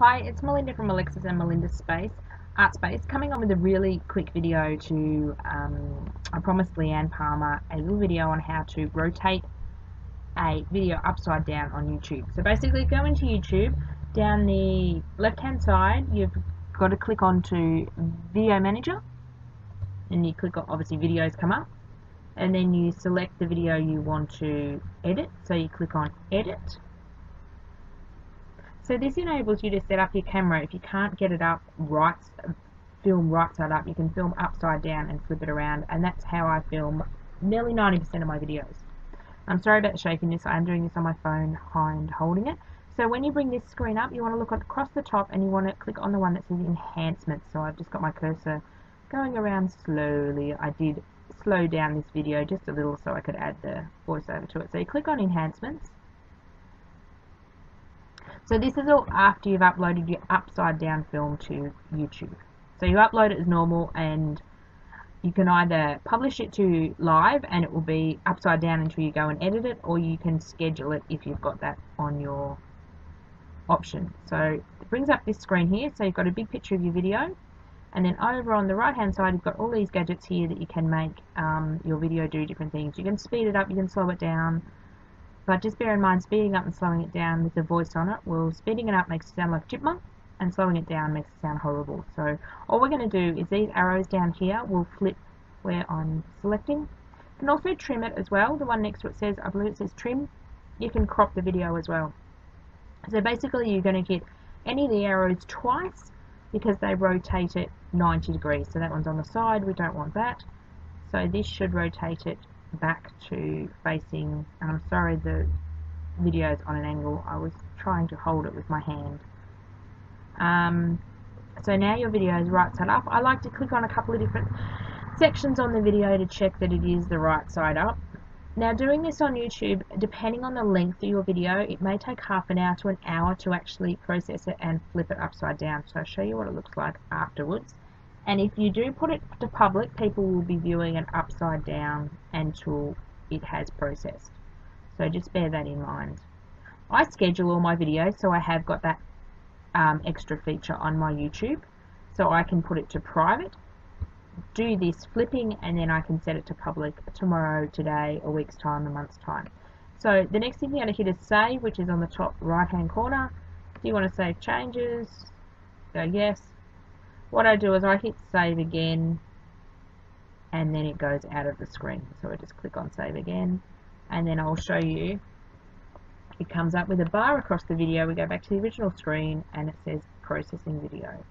Hi, it's Melinda from Alexis and Melinda's Space, Art Space, coming on with a really quick video to, um, I promised Leanne Palmer a little video on how to rotate a video upside down on YouTube. So basically go into YouTube, down the left hand side you've got to click onto Video Manager and you click on, obviously videos come up and then you select the video you want to edit, so you click on Edit so this enables you to set up your camera if you can't get it up right, film right side up, you can film upside down and flip it around and that's how I film nearly 90% of my videos. I'm sorry about the shakiness, I am doing this on my phone and holding it. So when you bring this screen up, you want to look across the top and you want to click on the one that says Enhancements. So I've just got my cursor going around slowly. I did slow down this video just a little so I could add the voiceover to it. So you click on Enhancements so this is all after you've uploaded your upside down film to YouTube. So you upload it as normal and you can either publish it to live and it will be upside down until you go and edit it or you can schedule it if you've got that on your option. So it brings up this screen here so you've got a big picture of your video and then over on the right hand side you've got all these gadgets here that you can make um, your video do different things. You can speed it up, you can slow it down, but just bear in mind, speeding up and slowing it down with the voice on it, well, speeding it up makes it sound like chipmunk, and slowing it down makes it sound horrible. So all we're going to do is these arrows down here will flip where I'm selecting. You can also trim it as well. The one next to it says, I believe it says trim. You can crop the video as well. So basically you're going to get any of the arrows twice because they rotate it 90 degrees. So that one's on the side, we don't want that. So this should rotate it back to facing, and I'm sorry the video is on an angle, I was trying to hold it with my hand. Um, so now your video is right side up. I like to click on a couple of different sections on the video to check that it is the right side up. Now doing this on YouTube, depending on the length of your video, it may take half an hour to an hour to actually process it and flip it upside down. So I'll show you what it looks like afterwards. And if you do put it to public, people will be viewing it upside down until it has processed. So just bear that in mind. I schedule all my videos so I have got that um, extra feature on my YouTube. So I can put it to private, do this flipping, and then I can set it to public tomorrow, today, a week's time, a month's time. So the next thing you're going to hit is save, which is on the top right hand corner. Do you want to save changes? Go yes what I do is I hit save again and then it goes out of the screen. So I just click on save again and then I'll show you it comes up with a bar across the video. We go back to the original screen and it says processing video.